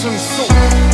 some soul.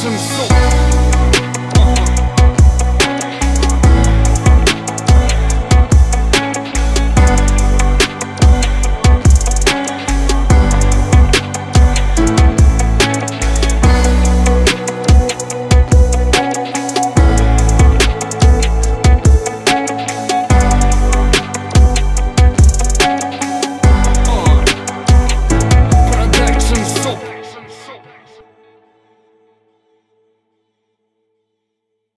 some so.